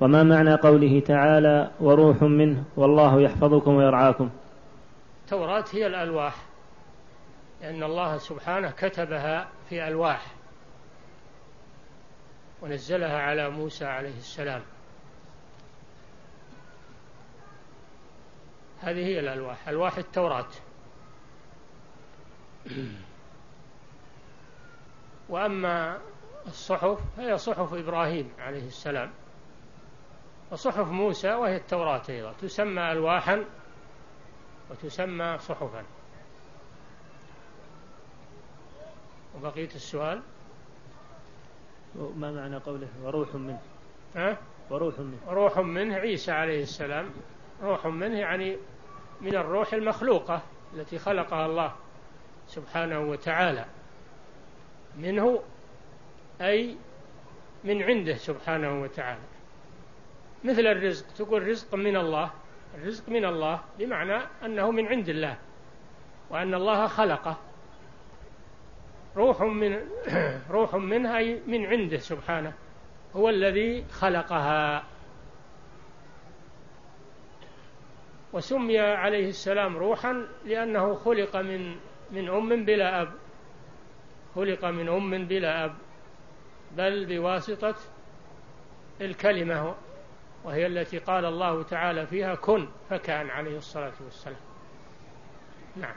وما معنى قوله تعالى وروح منه والله يحفظكم ويرعاكم؟ التوراة هي الألواح لأن الله سبحانه كتبها في ألواح ونزلها على موسى عليه السلام. هذه هي الألواح ألواح التوراة. وأما الصحف فهي صحف إبراهيم عليه السلام. وصحف موسى وهي التوراة أيضا. تسمى ألواحا وتسمى صحفا. وبقية السؤال؟ ما معنى قوله وروح منه؟ أه؟ وروح منه. روح منه عيسى عليه السلام. روح منه يعني من الروح المخلوقة التي خلقها الله سبحانه وتعالى. منه أي من عنده سبحانه وتعالى. مثل الرزق. تقول رزق من الله. الرزق من الله بمعنى أنه من عند الله. وأن الله خلقه. روح من روح منها أي من عنده سبحانه. هو الذي خلقها. وسمي عليه السلام روحا لأنه خلق من من أم بلا أب. خلق من أم بلا أب. بل بواسطة الكلمة. وهي التي قال الله تعالى فيها كن فكأن عليه الصلاة والسلام. نعم.